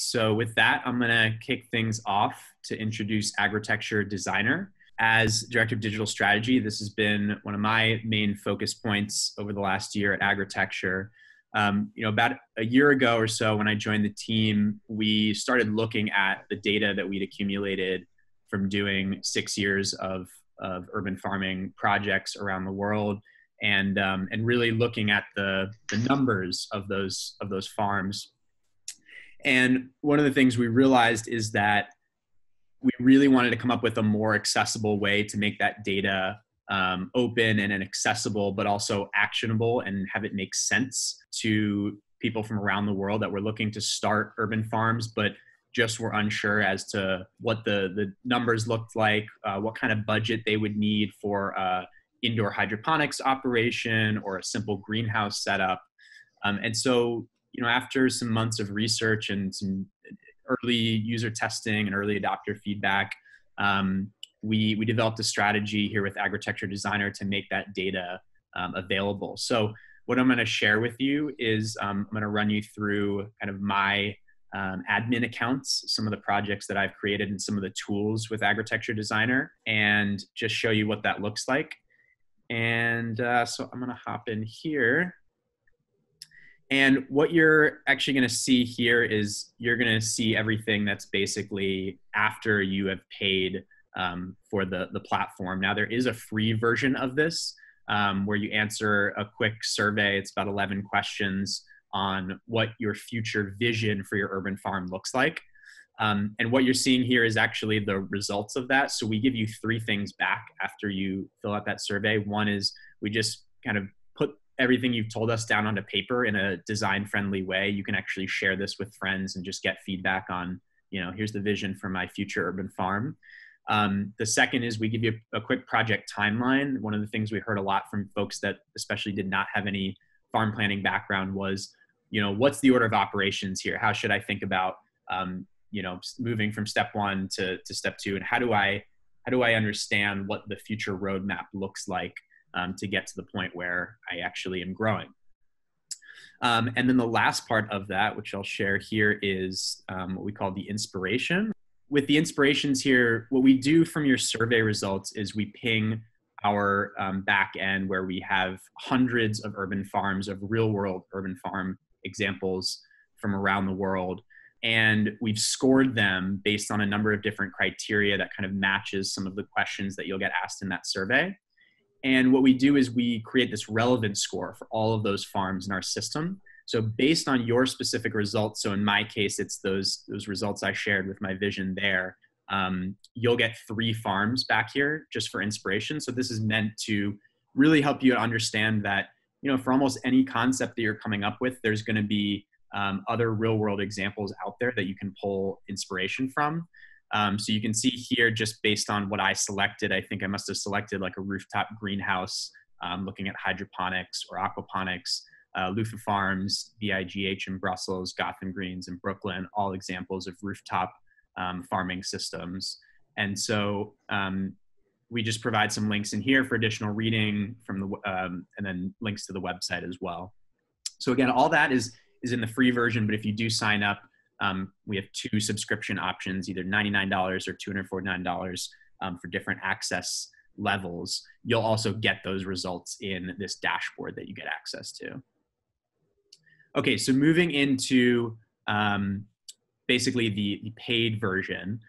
So, with that, I'm going to kick things off to introduce Agritecture Designer. As Director of Digital Strategy, this has been one of my main focus points over the last year at Agritecture. Um, you know, about a year ago or so, when I joined the team, we started looking at the data that we'd accumulated from doing six years of, of urban farming projects around the world, and um, and really looking at the the numbers of those of those farms and one of the things we realized is that we really wanted to come up with a more accessible way to make that data um, open and accessible, but also actionable and have it make sense to people from around the world that were looking to start urban farms, but just were unsure as to what the, the numbers looked like, uh, what kind of budget they would need for uh, indoor hydroponics operation or a simple greenhouse setup. Um, and so you know, after some months of research and some early user testing and early adopter feedback, um, we, we developed a strategy here with Agritecture Designer to make that data um, available. So what I'm going to share with you is um, I'm going to run you through kind of my um, admin accounts, some of the projects that I've created, and some of the tools with Agritecture Designer, and just show you what that looks like. And uh, so I'm going to hop in here. And what you're actually going to see here is you're going to see everything that's basically after you have paid um, for the, the platform. Now, there is a free version of this um, where you answer a quick survey. It's about 11 questions on what your future vision for your urban farm looks like. Um, and what you're seeing here is actually the results of that. So we give you three things back after you fill out that survey. One is we just kind of everything you've told us down onto paper in a design friendly way you can actually share this with friends and just get feedback on you know here's the vision for my future urban farm. Um, the second is we give you a, a quick project timeline. One of the things we heard a lot from folks that especially did not have any farm planning background was you know what's the order of operations here? How should i think about um, you know moving from step one to, to step two? And how do i how do i understand what the future roadmap looks like um, to get to the point where I actually am growing. Um, and then the last part of that, which I'll share here, is um, what we call the inspiration. With the inspirations here, what we do from your survey results is we ping our um, back end where we have hundreds of urban farms, of real world urban farm examples from around the world. And we've scored them based on a number of different criteria that kind of matches some of the questions that you'll get asked in that survey. And what we do is we create this relevance score for all of those farms in our system. So based on your specific results, so in my case, it's those those results I shared with my vision there. Um, you'll get three farms back here just for inspiration. So this is meant to really help you understand that you know for almost any concept that you're coming up with, there's going to be um, other real world examples out there that you can pull inspiration from. Um, so you can see here, just based on what I selected, I think I must have selected like a rooftop greenhouse, um, looking at hydroponics or aquaponics, uh, Lufa Farms, BIGH in Brussels, Gotham Greens in Brooklyn, all examples of rooftop um, farming systems. And so um, we just provide some links in here for additional reading from the, um, and then links to the website as well. So again, all that is, is in the free version, but if you do sign up, um, we have two subscription options, either $99 or $249 um, for different access levels. You'll also get those results in this dashboard that you get access to. Okay, so moving into um, basically the, the paid version,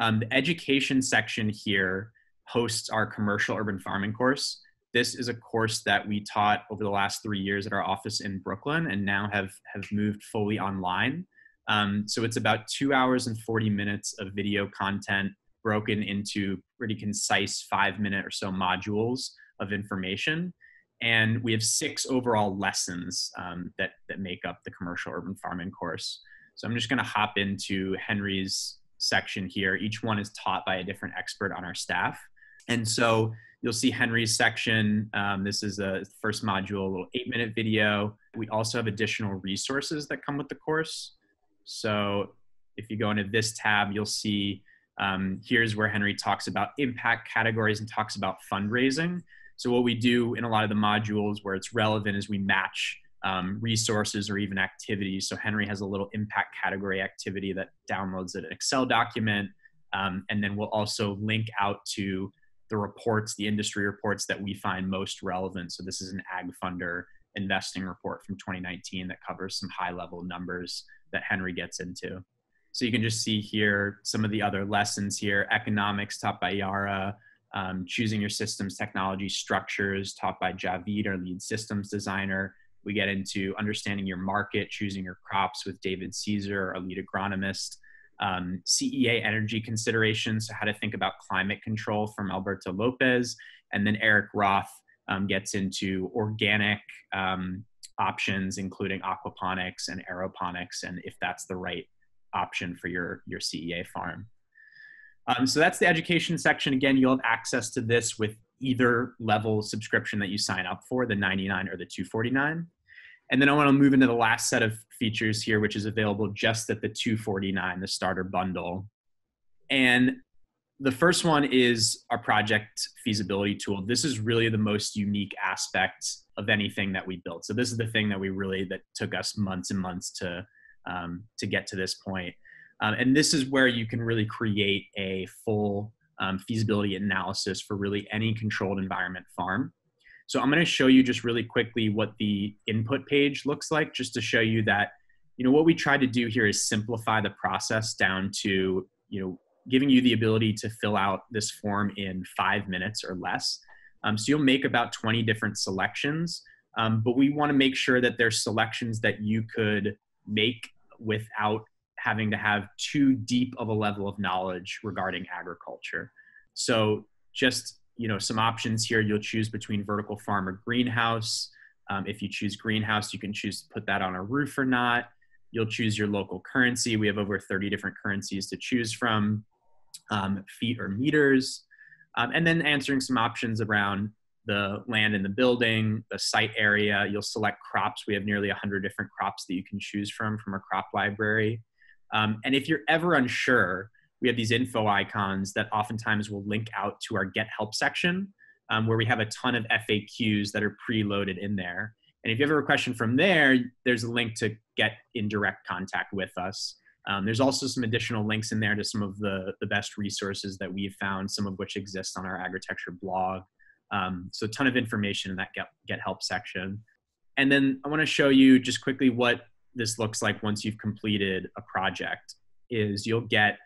um, the education section here hosts our commercial urban farming course. This is a course that we taught over the last three years at our office in Brooklyn and now have, have moved fully online. Um, so it's about two hours and 40 minutes of video content broken into pretty concise five minute or so modules of information. And we have six overall lessons um, that, that make up the commercial urban farming course. So I'm just gonna hop into Henry's section here. Each one is taught by a different expert on our staff. And so you'll see Henry's section. Um, this is a first module, a little eight minute video. We also have additional resources that come with the course. So if you go into this tab, you'll see um, here's where Henry talks about impact categories and talks about fundraising. So what we do in a lot of the modules where it's relevant is we match um, resources or even activities. So Henry has a little impact category activity that downloads an Excel document. Um, and then we'll also link out to the reports, the industry reports that we find most relevant. So this is an Ag Funder investing report from 2019 that covers some high level numbers that Henry gets into. So you can just see here some of the other lessons here, economics taught by Yara, um, choosing your systems technology structures taught by Javid, our lead systems designer. We get into understanding your market, choosing your crops with David Caesar, our lead agronomist. Um, CEA energy considerations, so how to think about climate control from Alberto Lopez. And then Eric Roth um, gets into organic um, options, including aquaponics and aeroponics, and if that's the right option for your, your CEA farm. Um, so that's the education section. Again, you'll have access to this with either level subscription that you sign up for, the 99 or the 249. And then I want to move into the last set of features here, which is available just at the 249, the starter bundle. And the first one is our project feasibility tool. This is really the most unique aspect of anything that we built. So this is the thing that we really that took us months and months to um, to get to this point. Um, and this is where you can really create a full um, feasibility analysis for really any controlled environment farm. So I'm going to show you just really quickly what the input page looks like, just to show you that, you know, what we try to do here is simplify the process down to, you know, giving you the ability to fill out this form in five minutes or less. Um, so you'll make about 20 different selections, um, but we want to make sure that there's selections that you could make without having to have too deep of a level of knowledge regarding agriculture. So just you know some options here. You'll choose between vertical farm or greenhouse. Um, if you choose greenhouse, you can choose to put that on a roof or not. You'll choose your local currency. We have over 30 different currencies to choose from, um, feet or meters, um, and then answering some options around the land in the building, the site area. You'll select crops. We have nearly 100 different crops that you can choose from from our crop library. Um, and if you're ever unsure, we have these info icons that oftentimes will link out to our Get Help section, um, where we have a ton of FAQs that are preloaded in there. And if you have a question from there, there's a link to get in direct contact with us. Um, there's also some additional links in there to some of the, the best resources that we've found, some of which exist on our Agritecture blog. Um, so a ton of information in that get, get help section. And then I want to show you just quickly what this looks like once you've completed a project is you'll get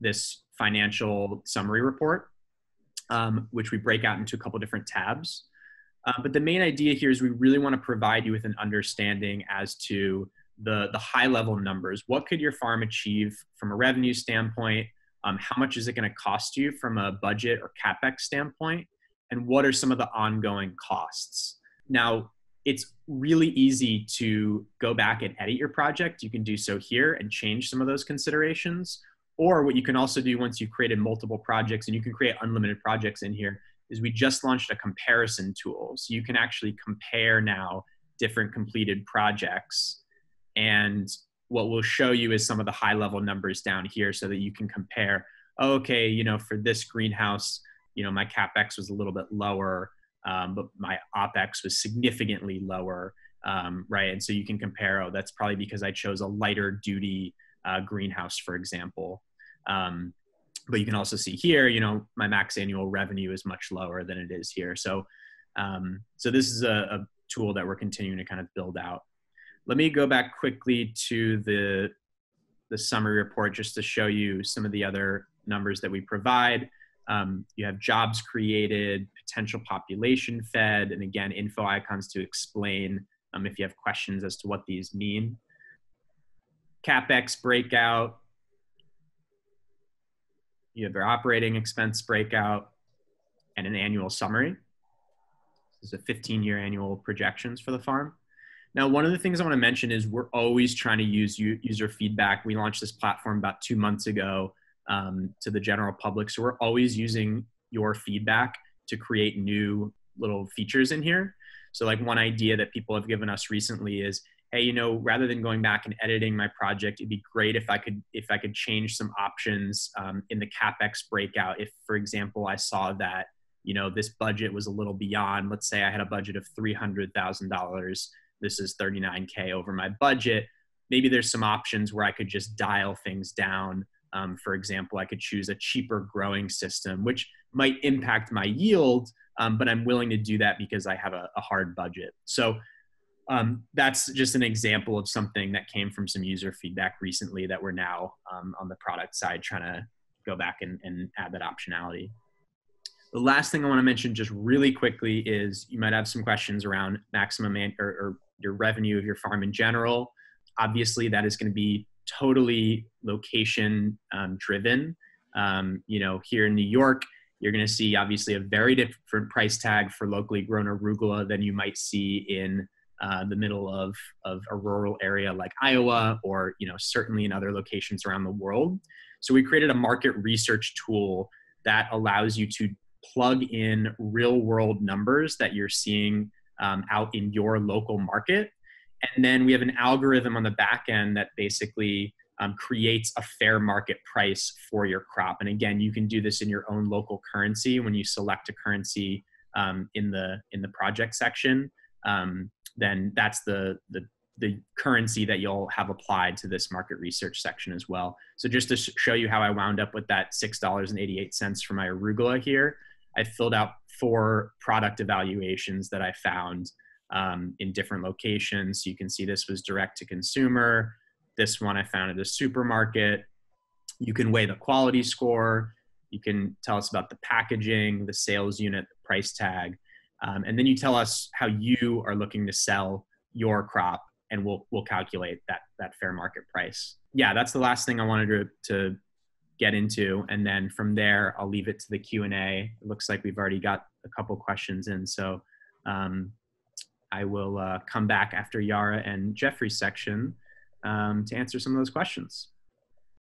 this financial summary report, um, which we break out into a couple different tabs. Uh, but the main idea here is we really want to provide you with an understanding as to the, the high level numbers. What could your farm achieve from a revenue standpoint? Um, how much is it going to cost you from a budget or capex standpoint? And what are some of the ongoing costs? Now, it's really easy to go back and edit your project. You can do so here and change some of those considerations. Or what you can also do once you've created multiple projects, and you can create unlimited projects in here, is we just launched a comparison tool. So you can actually compare now different completed projects. And what we'll show you is some of the high level numbers down here so that you can compare, oh, okay, you know, for this greenhouse, you know, my capex was a little bit lower um, but my opex was significantly lower, um, right? And so you can compare. Oh, that's probably because I chose a lighter duty uh, greenhouse, for example. Um, but you can also see here, you know, my max annual revenue is much lower than it is here. So, um, so this is a, a tool that we're continuing to kind of build out. Let me go back quickly to the the summary report just to show you some of the other numbers that we provide. Um, you have jobs created, potential population fed, and again, info icons to explain um, if you have questions as to what these mean. CapEx breakout. You have your operating expense breakout and an annual summary. This is a 15 year annual projections for the farm. Now, one of the things I want to mention is we're always trying to use user feedback. We launched this platform about two months ago um, to the general public. So we're always using your feedback to create new little features in here. So like one idea that people have given us recently is, hey, you know, rather than going back and editing my project, it'd be great if I could if I could change some options um, in the capex breakout. If, for example, I saw that you know this budget was a little beyond. Let's say I had a budget of three hundred thousand dollars this is 39K over my budget. Maybe there's some options where I could just dial things down. Um, for example, I could choose a cheaper growing system, which might impact my yield, um, but I'm willing to do that because I have a, a hard budget. So um, that's just an example of something that came from some user feedback recently that we're now um, on the product side trying to go back and, and add that optionality. The last thing I want to mention just really quickly is you might have some questions around maximum or, or your revenue of your farm in general. Obviously, that is going to be totally location um, driven. Um, you know, here in New York, you're going to see obviously a very different price tag for locally grown arugula than you might see in uh, the middle of, of a rural area like Iowa or you know certainly in other locations around the world. So we created a market research tool that allows you to plug in real world numbers that you're seeing um, out in your local market. And then we have an algorithm on the back end that basically um, creates a fair market price for your crop. And again, you can do this in your own local currency when you select a currency um, in the in the project section. Um, then that's the, the the currency that you'll have applied to this market research section as well. So just to sh- show you how I wound up with that $6.88 for my arugula here, I filled out four product evaluations that I found um, in different locations. You can see this was direct to consumer. This one I found at a supermarket. You can weigh the quality score. You can tell us about the packaging, the sales unit, the price tag. Um, and then you tell us how you are looking to sell your crop and we'll, we'll calculate that, that fair market price. Yeah, that's the last thing I wanted to, to get into and then from there i'll leave it to the q&a it looks like we've already got a couple questions in so um, i will uh, come back after yara and jeffrey's section um, to answer some of those questions